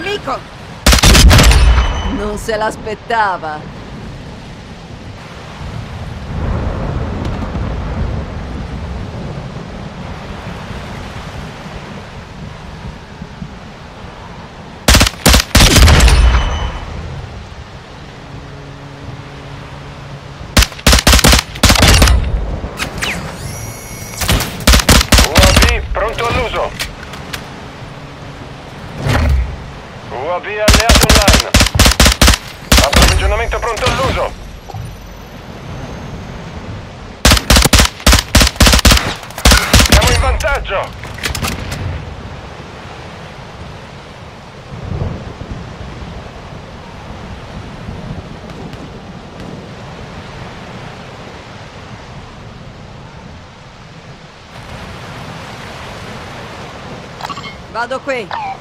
nemico! Non se l'aspettava. UAV pronto all'uso. UAV alleato online. Approvvigionamento pronto all'uso. Siamo in vantaggio. Vado qui.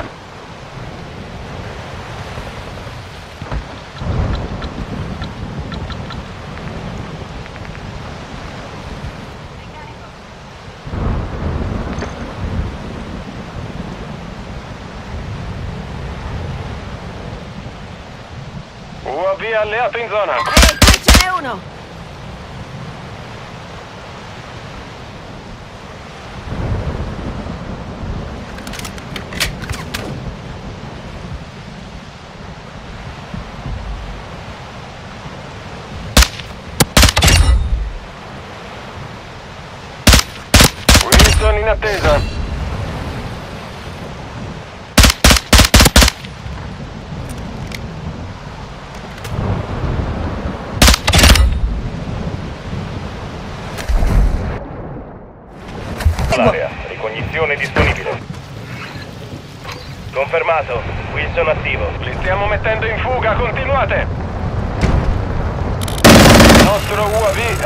UAV alleato in zona. Ehi, qui ce n'è uno! Wilson in attesa. L'area, ricognizione disponibile. Confermato, Wilson attivo. Li stiamo mettendo in fuga, continuate. Il nostro UAV